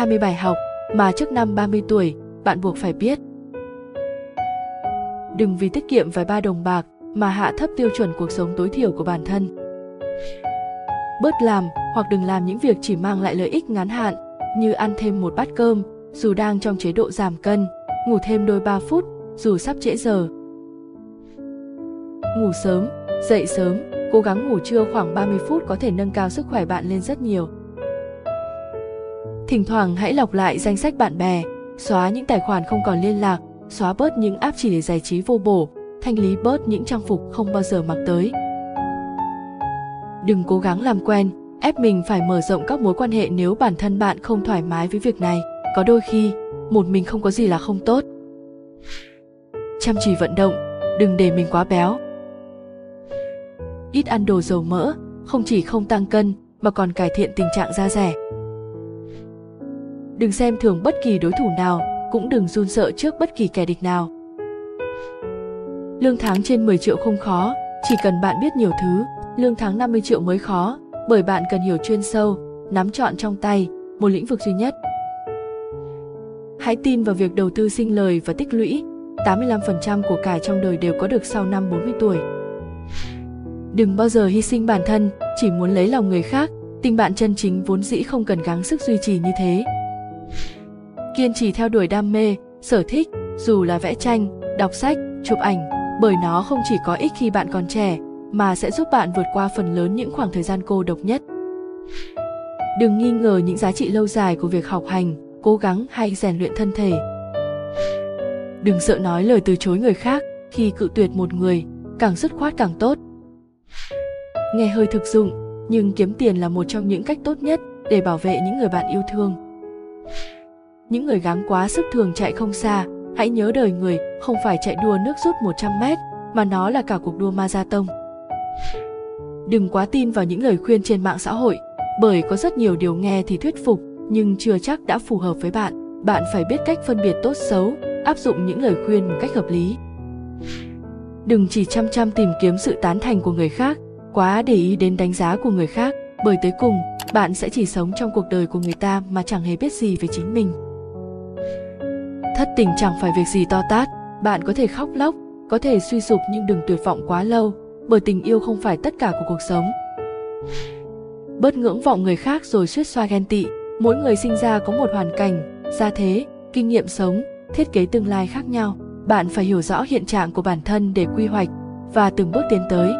20 bài học mà trước năm 30 tuổi bạn buộc phải biết. Đừng vì tiết kiệm vài ba đồng bạc mà hạ thấp tiêu chuẩn cuộc sống tối thiểu của bản thân. Bớt làm hoặc đừng làm những việc chỉ mang lại lợi ích ngắn hạn như ăn thêm một bát cơm dù đang trong chế độ giảm cân, ngủ thêm đôi 3 phút dù sắp trễ giờ. Ngủ sớm, dậy sớm, cố gắng ngủ trưa khoảng 30 phút có thể nâng cao sức khỏe bạn lên rất nhiều. Thỉnh thoảng hãy lọc lại danh sách bạn bè, xóa những tài khoản không còn liên lạc, xóa bớt những app chỉ để giải trí vô bổ, thanh lý bớt những trang phục không bao giờ mặc tới. Đừng cố gắng làm quen, ép mình phải mở rộng các mối quan hệ nếu bản thân bạn không thoải mái với việc này. Có đôi khi, một mình không có gì là không tốt. Chăm chỉ vận động, đừng để mình quá béo. Ít ăn đồ dầu mỡ, không chỉ không tăng cân mà còn cải thiện tình trạng da rẻ. Đừng xem thường bất kỳ đối thủ nào, cũng đừng run sợ trước bất kỳ kẻ địch nào. Lương tháng trên 10 triệu không khó, chỉ cần bạn biết nhiều thứ, lương tháng 50 triệu mới khó, bởi bạn cần hiểu chuyên sâu, nắm trọn trong tay một lĩnh vực duy nhất. Hãy tin vào việc đầu tư sinh lời và tích lũy, 85% của cải trong đời đều có được sau năm 40 tuổi. Đừng bao giờ hy sinh bản thân, chỉ muốn lấy lòng người khác, tình bạn chân chính vốn dĩ không cần gắng sức duy trì như thế. Kiên trì theo đuổi đam mê, sở thích, dù là vẽ tranh, đọc sách, chụp ảnh, bởi nó không chỉ có ích khi bạn còn trẻ, mà sẽ giúp bạn vượt qua phần lớn những khoảng thời gian cô độc nhất. Đừng nghi ngờ những giá trị lâu dài của việc học hành, cố gắng hay rèn luyện thân thể. Đừng sợ nói lời từ chối người khác, khi cự tuyệt một người, càng dứt khoát càng tốt. Nghe hơi thực dụng, nhưng kiếm tiền là một trong những cách tốt nhất để bảo vệ những người bạn yêu thương. Những người gắng quá sức thường chạy không xa, hãy nhớ đời người không phải chạy đua nước rút 100 mét, mà nó là cả cuộc đua marathon. Đừng quá tin vào những lời khuyên trên mạng xã hội, bởi có rất nhiều điều nghe thì thuyết phục, nhưng chưa chắc đã phù hợp với bạn. Bạn phải biết cách phân biệt tốt xấu, áp dụng những lời khuyên một cách hợp lý. Đừng chỉ chăm chăm tìm kiếm sự tán thành của người khác, quá để ý đến đánh giá của người khác, bởi tới cùng, bạn sẽ chỉ sống trong cuộc đời của người ta mà chẳng hề biết gì về chính mình. Thất tình chẳng phải việc gì to tát, bạn có thể khóc lóc, có thể suy sụp nhưng đừng tuyệt vọng quá lâu, bởi tình yêu không phải tất cả của cuộc sống. Bớt ngưỡng vọng người khác rồi suýt xoa ghen tị, mỗi người sinh ra có một hoàn cảnh, gia thế, kinh nghiệm sống, thiết kế tương lai khác nhau. Bạn phải hiểu rõ hiện trạng của bản thân để quy hoạch và từng bước tiến tới